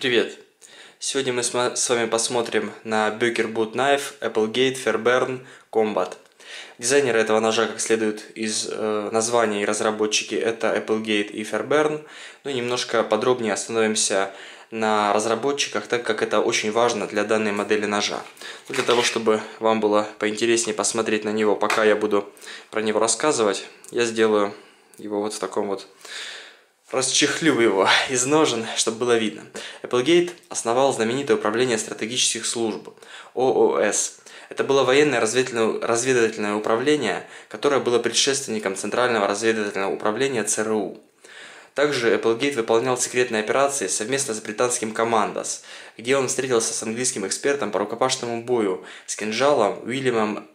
Привет! Сегодня мы с вами посмотрим на Böker Boot Knife Applegate Fairbairn Combat. Дизайнеры этого ножа, как следует из э, названия и разработчики, это Applegate и Fairbairn. Ну и немножко подробнее остановимся на разработчиках, так как это очень важно для данной модели ножа. Ну, для того, чтобы вам было поинтереснее посмотреть на него, пока я буду про него рассказывать, я сделаю его вот в таком вот расчехлю его из ножен, чтобы было видно. Applegate основал знаменитое управление стратегических служб, ООС. Это было военное разведывательное, управление, которое было предшественником Центрального разведывательного управления ЦРУ. Также Applegate выполнял секретные операции совместно с британским «Командос», где он встретился с английским экспертом по рукопашному бою с кинжалом Уильямом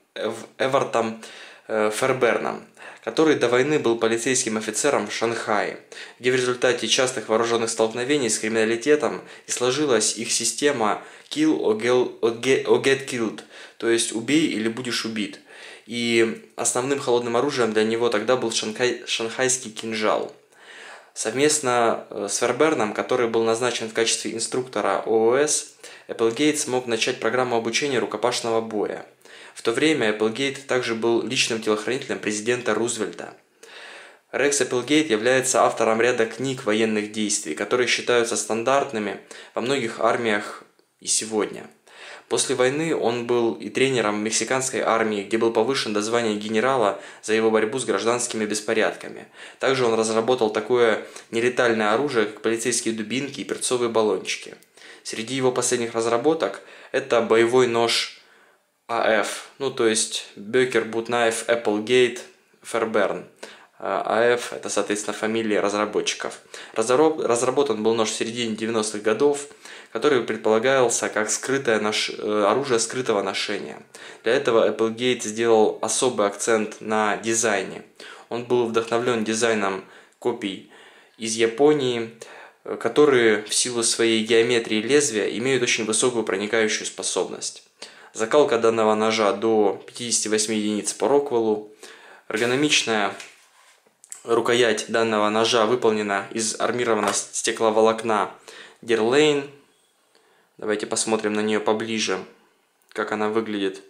Эвертом э, Ферберном который до войны был полицейским офицером в Шанхае, где в результате частых вооруженных столкновений с криминалитетом и сложилась их система «kill or get killed», то есть «убей или будешь убит». И основным холодным оружием для него тогда был шанхай, шанхайский кинжал. Совместно э, с Верберном, который был назначен в качестве инструктора ООС, Applegate смог начать программу обучения рукопашного боя. В то время Эпплгейт также был личным телохранителем президента Рузвельта. Рекс Эпплгейт является автором ряда книг военных действий, которые считаются стандартными во многих армиях и сегодня. После войны он был и тренером мексиканской армии, где был повышен до звания генерала за его борьбу с гражданскими беспорядками. Также он разработал такое нелетальное оружие, как полицейские дубинки и перцовые баллончики. Среди его последних разработок это боевой нож АФ, ну то есть Бекер, Бутнаев, Applegate, Fairbairn. АФ – это, соответственно, фамилия разработчиков. Разработан был нож в середине 90-х годов, который предполагался как скрытое нож... Э, оружие скрытого ношения. Для этого Applegate сделал особый акцент на дизайне. Он был вдохновлен дизайном копий из Японии, э, которые в силу своей геометрии лезвия имеют очень высокую проникающую способность. Закалка данного ножа до 58 единиц по Роквеллу. Эргономичная рукоять данного ножа выполнена из армированного стекловолокна Дерлейн. Давайте посмотрим на нее поближе, как она выглядит.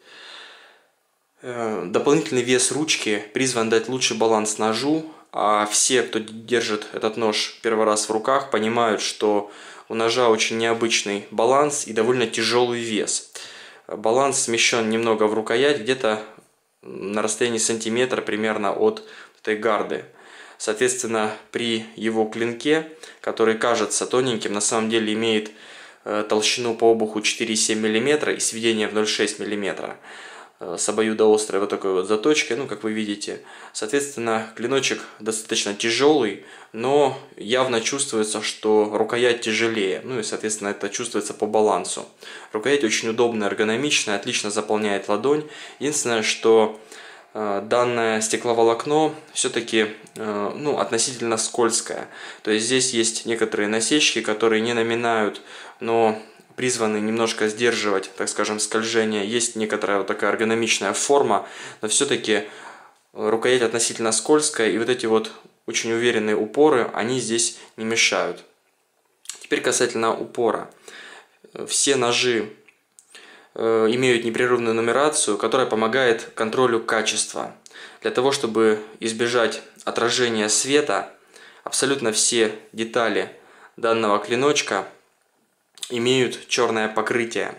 Э, дополнительный вес ручки призван дать лучший баланс ножу, а все, кто держит этот нож первый раз в руках, понимают, что у ножа очень необычный баланс и довольно тяжелый вес. Баланс смещен немного в рукоять, где-то на расстоянии сантиметра примерно от этой гарды. Соответственно, при его клинке, который кажется тоненьким, на самом деле имеет э, толщину по обуху 4,7 мм и сведение в 0,6 мм. Э, с обоюдоострой вот такой вот заточкой, ну, как вы видите. Соответственно, клиночек достаточно тяжелый, но явно чувствуется, что рукоять тяжелее, ну и, соответственно, это чувствуется по балансу. Рукоять очень удобная, эргономичная, отлично заполняет ладонь. Единственное, что э, данное стекловолокно все-таки э, ну, относительно скользкое. То есть здесь есть некоторые насечки, которые не наминают, но призваны немножко сдерживать, так скажем, скольжение. Есть некоторая вот такая эргономичная форма, но все-таки э, рукоять относительно скользкая, и вот эти вот очень уверенные упоры, они здесь не мешают. Теперь касательно упора. Все ножи э, имеют непрерывную нумерацию, которая помогает контролю качества. Для того, чтобы избежать отражения света, абсолютно все детали данного клиночка – имеют черное покрытие.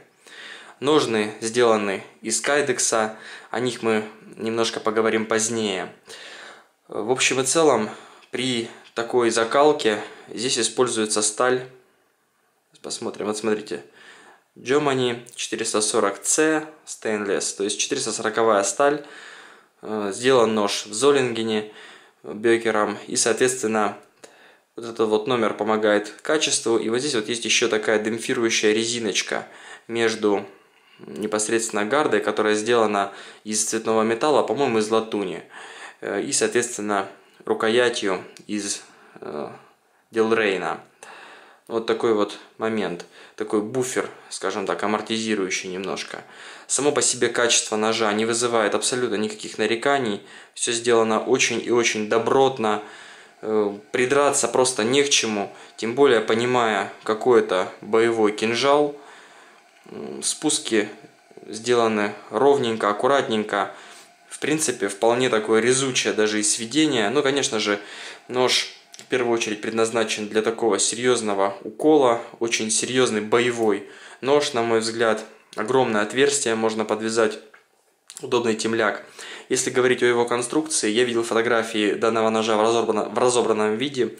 Ножны сделаны из кайдекса, о них мы немножко поговорим позднее. В общем и целом, при такой закалке здесь используется сталь. Посмотрим, вот смотрите. Germany 440C Stainless, то есть 440 сталь. Э, сделан нож в Золингене Бекером и, соответственно, вот этот вот номер помогает качеству. И вот здесь вот есть еще такая демпфирующая резиночка между непосредственно гардой, которая сделана из цветного металла, по-моему, из латуни. Э, и, соответственно, рукоятью из э, Делрейна. Вот такой вот момент, такой буфер, скажем так, амортизирующий немножко. Само по себе качество ножа не вызывает абсолютно никаких нареканий. Все сделано очень и очень добротно, придраться просто не к чему, тем более понимая, какой это боевой кинжал. Спуски сделаны ровненько, аккуратненько. В принципе, вполне такое резучее даже и сведение. Но, конечно же, нож в первую очередь предназначен для такого серьезного укола. Очень серьезный боевой нож, на мой взгляд. Огромное отверстие можно подвязать удобный темляк. Если говорить о его конструкции, я видел фотографии данного ножа в, разобранном, в разобранном виде.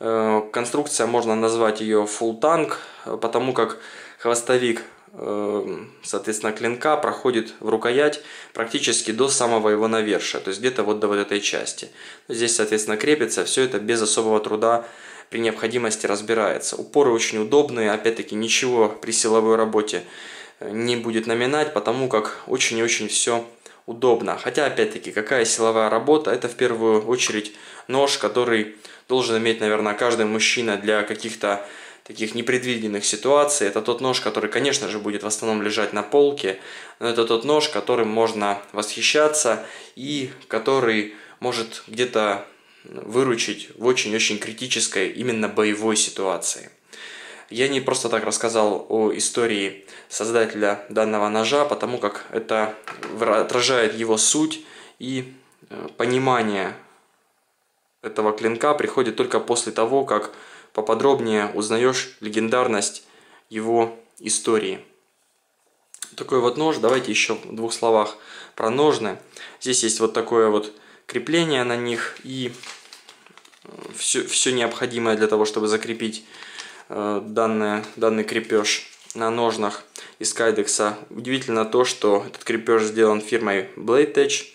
Э, конструкция, можно назвать ее full tank, потому как хвостовик, э, соответственно, клинка проходит в рукоять практически до самого его навершия, то есть где-то вот до вот этой части. Здесь, соответственно, крепится, все это без особого труда при необходимости разбирается. Упоры очень удобные, опять-таки ничего при силовой работе не будет наминать, потому как очень-очень все удобно. Хотя, опять-таки, какая силовая работа? Это в первую очередь нож, который должен иметь, наверное, каждый мужчина для каких-то таких непредвиденных ситуаций. Это тот нож, который, конечно же, будет в основном лежать на полке, но это тот нож, которым можно восхищаться и который может где-то выручить в очень-очень критической именно боевой ситуации. Я не просто так рассказал о истории создателя данного ножа, потому как это отражает его суть и э, понимание этого клинка приходит только после того, как поподробнее узнаешь легендарность его истории. Такой вот нож, давайте еще в двух словах про ножны. Здесь есть вот такое вот крепление на них и все, э, все необходимое для того, чтобы закрепить данное, данный крепеж на ножнах из кайдекса. Удивительно то, что этот крепеж сделан фирмой Blade Tech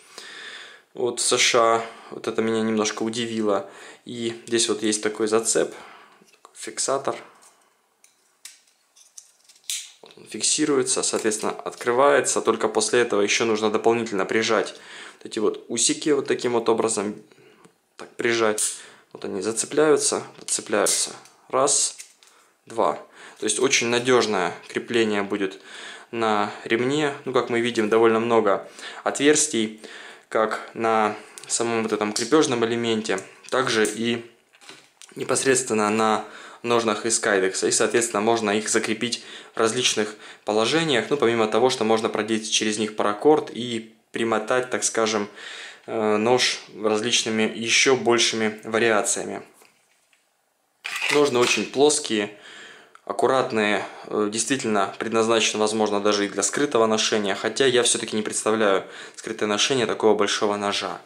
от США. Вот это меня немножко удивило. И здесь вот есть такой зацеп, фиксатор. Вот он фиксируется, соответственно, открывается. Только после этого еще нужно дополнительно прижать вот эти вот усики вот таким вот образом. Так, прижать. Вот они зацепляются, зацепляются. Раз, 2. То есть очень надежное крепление будет на ремне. Ну, как мы видим, довольно много отверстий, как на самом вот этом крепежном элементе, также и непосредственно на ножнах из кайдекса. И, соответственно, можно их закрепить в различных положениях. Ну, помимо того, что можно продеть через них паракорд и примотать, так скажем, э, нож различными еще большими вариациями. Ножны очень плоские, аккуратные, э, действительно предназначены, возможно, даже и для скрытого ношения, хотя я все-таки не представляю скрытое ношение такого большого ножа.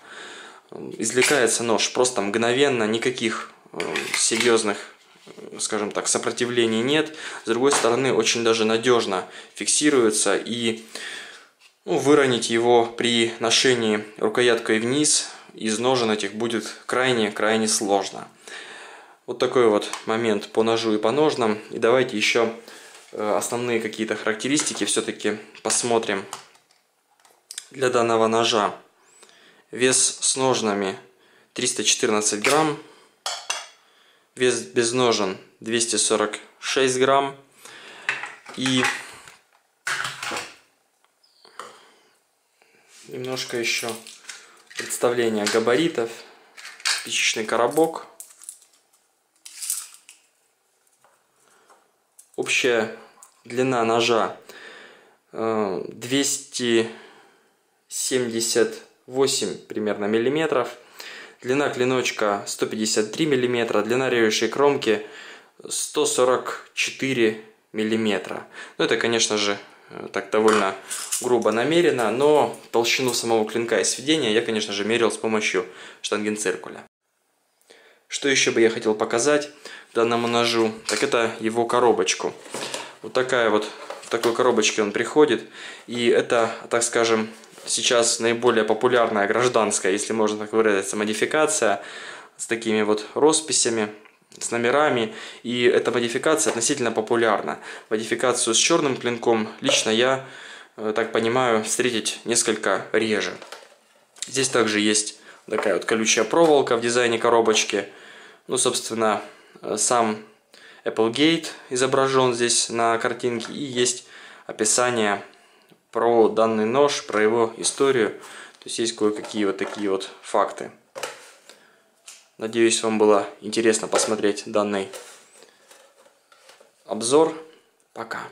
Извлекается нож просто мгновенно, никаких э, серьезных, э, скажем так, сопротивлений нет. С другой стороны, очень даже надежно фиксируется и ну, выронить его при ношении рукояткой вниз из ножен этих будет крайне-крайне сложно. Вот такой вот момент по ножу и по ножнам. И давайте еще э, основные какие-то характеристики все-таки посмотрим для данного ножа. Вес с ножнами 314 грамм. Вес без ножен 246 грамм. И немножко еще представление габаритов. Спичечный коробок Общая длина ножа 278 э, примерно миллиметров. Длина клиночка 153 миллиметра. Длина режущей кромки 144 миллиметра. Ну, это, конечно же, э, так довольно грубо намеренно, но толщину самого клинка и сведения я, конечно же, мерил с помощью штангенциркуля. Что еще бы я хотел показать данному ножу, так это его коробочку. Вот такая вот, в такой коробочке он приходит. И это, так скажем, сейчас наиболее популярная гражданская, если можно так выразиться, модификация с такими вот росписями, с номерами. И эта модификация относительно популярна. Модификацию с черным клинком лично я, э, так понимаю, встретить несколько реже. Здесь также есть такая вот колючая проволока в дизайне коробочки. Ну, собственно, Э, сам Applegate изображен здесь на картинке и есть описание про данный нож, про его историю. То есть есть кое-какие вот такие вот факты. Надеюсь, вам было интересно посмотреть данный обзор. Пока.